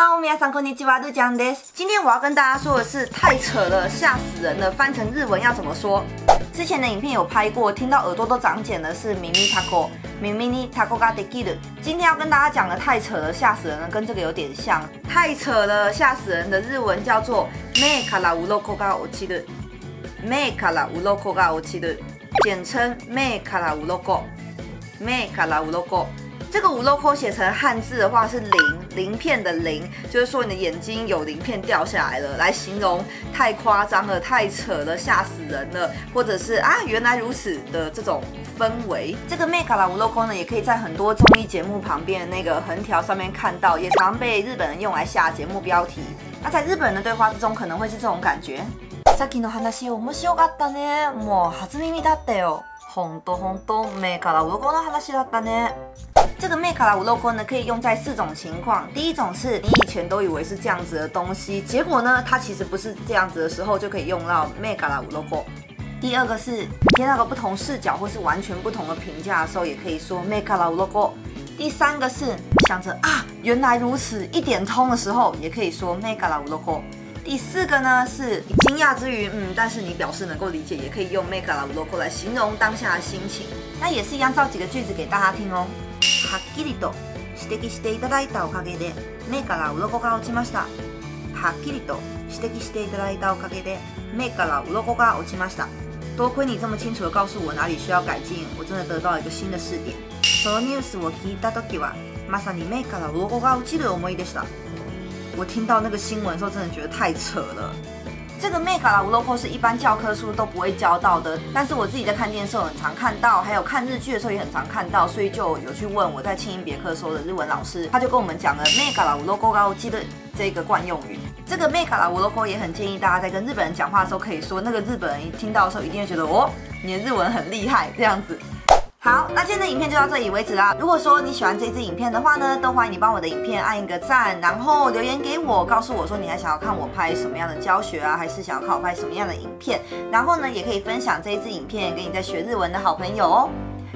Hello，皆さんこんにちは、ルジャンです。今天我要跟大家说的是太扯了，吓死人了。翻成日文要怎么说？之前的影片有拍过，听到耳朵都长茧的是 Mimi Taco。Mimi Taco ga de g i 今天要跟大家讲的太扯了，吓死人了，跟这个有点像。太扯了，吓死人的日文叫做 Me kara uroko ga ochiru。Me kara uroko ga ochiru，简称 Me kara uroko。Me kara uroko。这个五 loco 写成汉字的话是鳞 鳞片的鳞，就是说你的眼睛有鳞片掉下来了，来形容太夸张了、太扯了、吓死人了，或者是啊原来如此的这种氛围。这个 make 啦五 loco 呢，也可以在很多综艺节目旁边的那个横条上面看到，也常被日本人用来下节目标题。那在日本人的对话之中，可能会是这种感觉。さっきの話面白かったね。もう初耳だったよ。 本当本当 make 啦五 loco の話だったね。这个 make 啦五 logo 呢，可以用在四种情况。第一种是你以前都以为是这样子的东西，结果呢，它其实不是这样子的时候，就可以用到 make 啦五 logo。第二个是听到个不同视角或是完全不同的评价的时候，也可以说 make 啦五 logo。第三个是想着啊，原来如此，一点通的时候，也可以说 make 啦五 logo。 第四个呢是惊讶之余，嗯，但是你表示能够理解，也可以用 make 啦 logo 来形容当下的心情。那也是一样，造几个句子给大家听哦。はっきりと指摘していただいたおかげで目から鱗が落ちましたはっきりと指摘していただいたおかげで目から鱗が落ちました多亏你这么清楚的告诉我哪里需要改进，我真的得到一个新的视点。そのニュースを聞いた時はまさに目から鱗が落ちる思いでした。我听到那个新闻的时候，真的觉得太扯了。这个 make 啦无 logo 是一般教科书都不会教到的，但是我自己在看电视很常看到，还有看日剧的时候也很常看到，所以就有去问我在轻音别课时候的日文老师，他就跟我们讲了 make 啦无 logo 高记的这个惯用语。这个 make 啦无 logo 也很建议大家在跟日本人讲话的时候可以说，那个日本人一听到的时候一定会觉得哦，你的日文很厉害这样子。好，那今天的影片就到这里为止啦。如果说你喜欢这支影片的话呢，都欢迎你帮我的影片按一个赞，然后留言给我，告诉我说你还想要看我拍什么样的教学啊，还是想要看我拍什么样的影片。然后呢，也可以分享这一支影片给你在学日文的好朋友哦。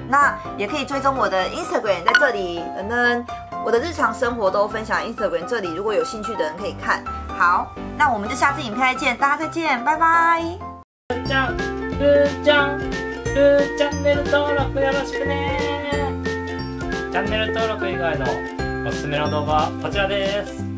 那也可以追踪我的 Instagram 在这里，等等，我的日常生活都分享 Instagram 这里，如果有兴趣的人可以看。好，那我们就下次影片再见，大家再见，拜拜。チャンネル登録よろしくね。チャンネル登録以外のおすすめの動画はこちらです。